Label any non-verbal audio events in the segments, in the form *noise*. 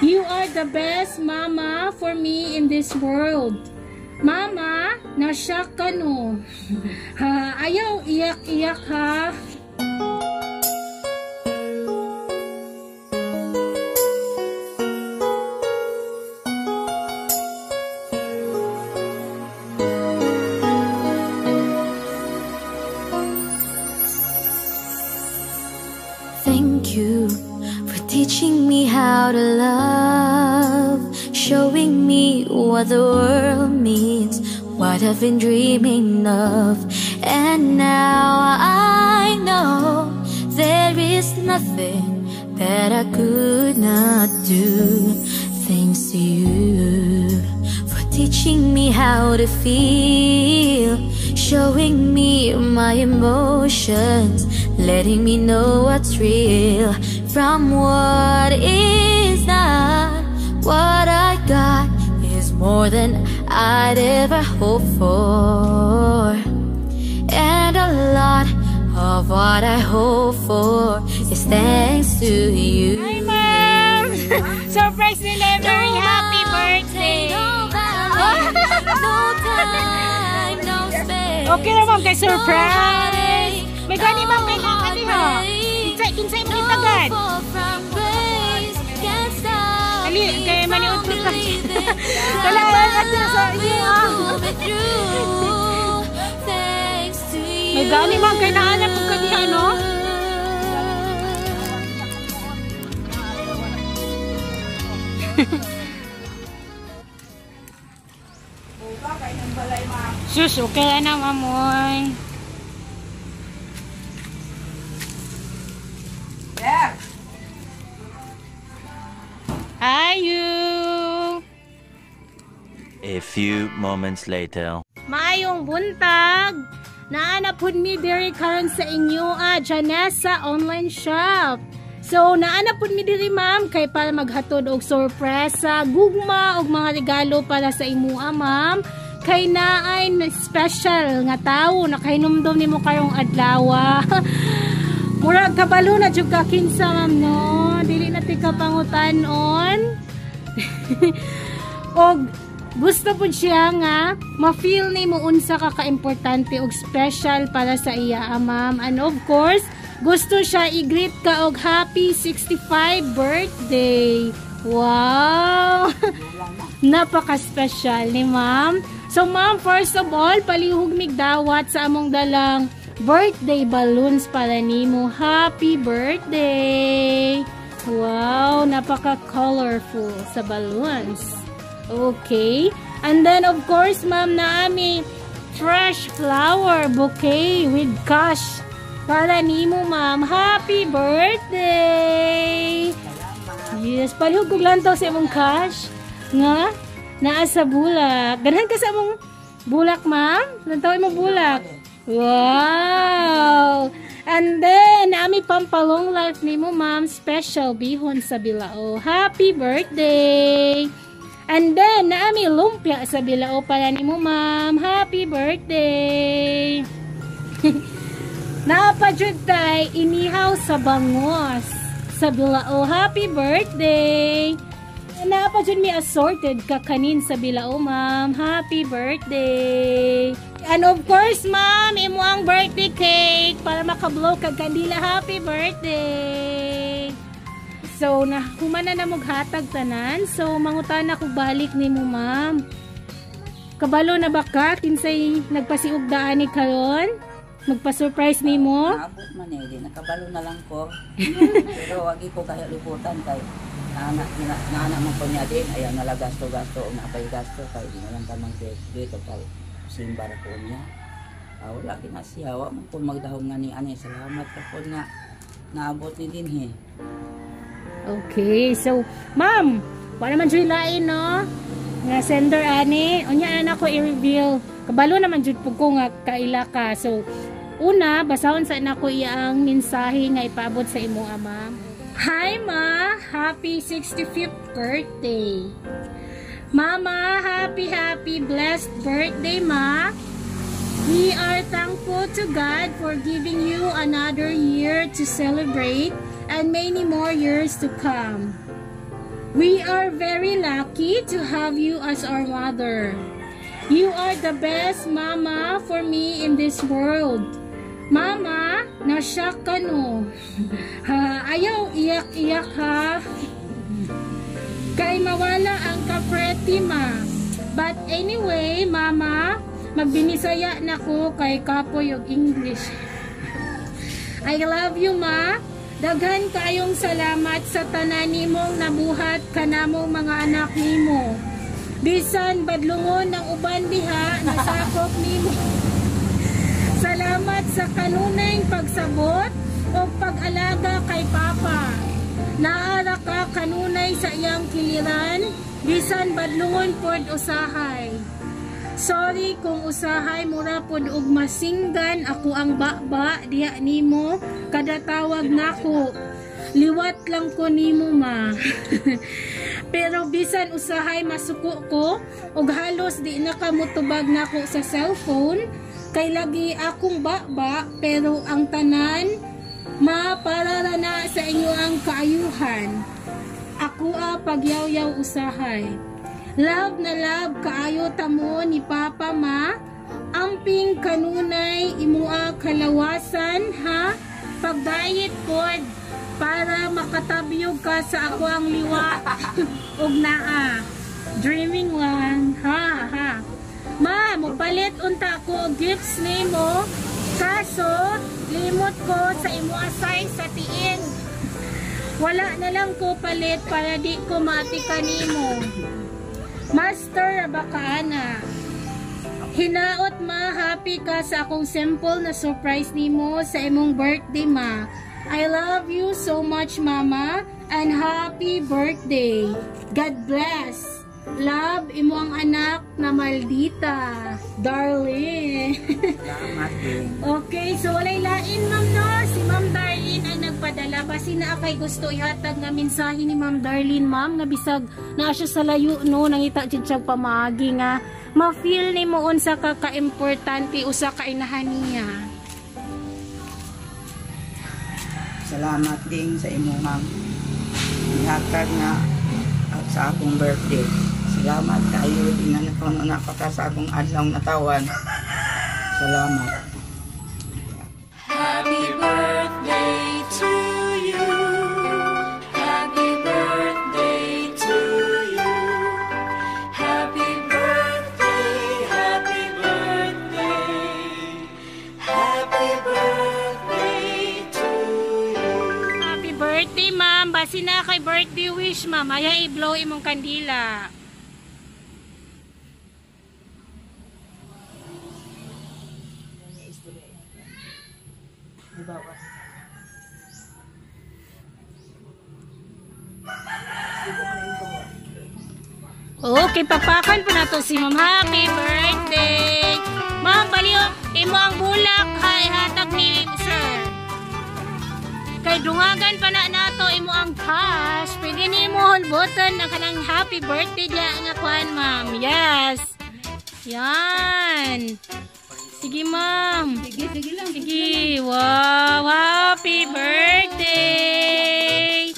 You are the best mama for me in this world. Mama, nasyak ka no. *laughs* Ha, ayaw iyak-iyak ha. Thank you for teaching me how to love, what the world means, what I've been dreaming of. And now I know there is nothing that I could not do. Thanks to you for teaching me how to feel, showing me my emotions, letting me know what's real from what is more than I'd ever hoped for, and a lot of what I hope for is thanks to you. Hi, ma'am! Surprise nila! Very happy birthday! Okay na, ma'am, kay surprise! May gani, ma'am, kay kakali, ha? Kinsay, kinsay mo kitagad! Ali, kay Kailangan natin sa iyo? May gani, ma'am, kay naanap ko kaniya, no? Sus, okay na, mamoy. A few moments later. Maayong buntag! Naanapod mi diri karon sa inyo ah, Janessa Online Shop. So, naanapod mi diri ma'am kay para maghatod og sorpresa, gugma og mga regalo para sa imo ah, ma'am. Kay naay na special nga tawo nakahinumdom nimo karong adlaw. *laughs* Murag kabalo na jud ka kinsa ma'am no. Dili na ti ka pangutanon. *laughs* og gusto po siya nga ma-feel ni mo unsa ka ka-importante og special para sa iya ah, ma'am. And of course gusto siya i-greet ka og happy 65 birthday. Wow! *laughs* Napaka-special ni ma'am. So ma'am first of all palihog mig dawat sa among dalang birthday balloons para nimo. Happy birthday! Wow, napaka-colorful sa balloons. Okay. And then, of course, ma'am, na ami fresh flower bouquet with cash. Para nimo, ma'am. Happy birthday! Yes, palihog kong lantaw sa imong cash. Nga, naa sa bulak. Ganahan ka sa imong bulak, ma'am? Lantaw imong bulak. Wow! And then, nami pampalong life ni mo, ma'am. Special bihon sa Bilao. Happy birthday! And then, naami lumpia sa Bilao para ni mo, ma'am. Happy birthday! *laughs* Napadyod tay, inihaw sa bangos sa Bilao. Happy birthday! Napadyod mi assorted kakanin sa Bilao, ma'am. Happy birthday! And of course, ma'am, imo ang birthday cake para makablow kag kandila. Happy birthday! So, na humana na mong hatag tanan. So, mangutan ako balik ni mo, ma'am. Kabalo na ba ka? Kinsay nagpasiugdaan ni karon? Magpa-surprise ni mo? Naabot man eh, nakabalo na lang ko. *laughs* Pero wag ko kaya liputan kay nana na, nana man ko niya din ayaw nala gasto gasto o napay gasto kay di na lang tamang dito kay simba ra ko niya. Ah, wala ginasiya wa man ko magdahom nga ni ani salamat ka nga naabot ni din he. Okay, so, ma'am, wala naman dyan lain, no? Nga sender ani, unya na ako i-reveal. Kabalo naman dyan po ko nga kaila ka. So, una, basahon sa na ko iyang mensahe nga ipaabot sa imo ama. Hi, ma! Happy 65th birthday! Mama, happy, happy, blessed birthday, ma! We are thankful to God for giving you another year to celebrate and many more years to come. We are very lucky to have you as our mother. You are the best mama for me in this world. Mama, nasyak ka no. *laughs* Ayaw iyak-iyak ha. Kay mawala ang kapreti ma. But anyway, mama, magbinisaya na ko kay kapoy og English. I love you ma. Daghan kayong salamat sa tanan nimong nabuhat kanamong mga anak nimo. Bisan badlungon ng uban diha nasakop nimo. Salamat sa kanunay pagsabot o pag-alaga kay Papa. Naara ka kanunay sa iyang kiliran, bisan badlungon pod usahay. Sorry kung usahay mura pod og masinggan ako ang baba diha nimo kada tawag nako. Liwat lang ko nimo ma. *laughs* Pero bisan usahay masuko ko og halos di na ka motubag nako sa cellphone kay lagi akong baba pero ang tanan mapararana sa inyo ang kaayuhan. Ako a pagyaw-yaw usahay. Love na love kaayo tamo ni Papa Ma. Amping kanunay imua kalawasan ha. Pagdayit pod para makatabyog ka sa ako ang liwa *laughs* ug naa. Dreaming lang ha ha. Ma, mupalit unta ko gifts nimo. Kaso limot ko sa imo asay sa tiin. Wala na lang ko palit para di ko mati kanimo. Master Abakaana. Hinaot ma, happy ka sa akong simple na surprise nimo sa imong birthday ma. I love you so much mama and happy birthday. God bless. Love, imo ang anak na maldita. Darling. *laughs* Okay, so walay lain ma'am no. Si Ma'am nagpadala. Basi na akay gusto ihatag nga mensahe ni Ma'am Darlene ma'am nga bisag na siya sa layo no nangita jud siya pamagi nga ma-feel ni mo unsa ka ka-importante usa ka inahan niya. Salamat din sa imo ma'am. Ihatag nga sa akong birthday. Salamat kayo din na nakono na ka sa akong adlaw na tawan. Salamat. Happy birthday birthday ma'am. Basi na kay birthday wish ma'am. Aya i-blow imong kandila. Okay, papakan po nato si Ma'am. Happy birthday! Ma'am, baliw, imo ang bulak ha, ihatag ni. Kay dungagan pa na nato imo ang cash. Pwede ni mo hulbotan ang kanang happy birthday diya nga kwan, ma'am. Yes. Yan. Sige, ma'am. Sige, sige lang. Sige. Wow, happy birthday.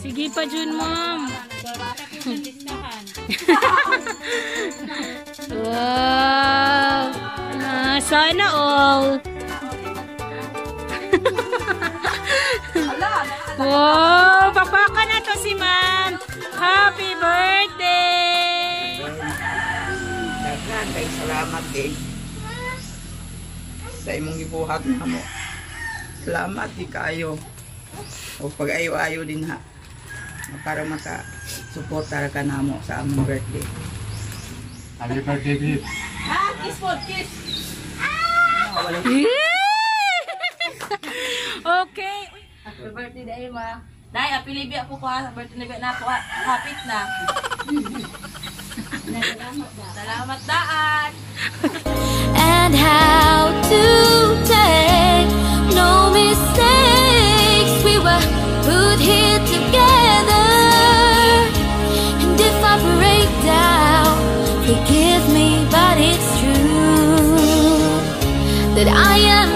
Sige pa dyan, ma'am. *laughs* wow. Ah, sana all. Wow, papakan na to si ma'am. Happy birthday. Daghan kay salamat din. Sa imong gibuhat na mo. Salamat di kayo. O pag-ayo-ayo din ha. Para maka suportar ka namo sa among birthday. Happy birthday, Dave. *laughs* okay. Happy birthday dahil ma. Dahil, apilibi ako ko ha. Birthday na ako ha. Hapit *laughs* na. Salamat daan. and how to take no mistakes. We were put here together, and if I break down, forgive me, but it's true that I am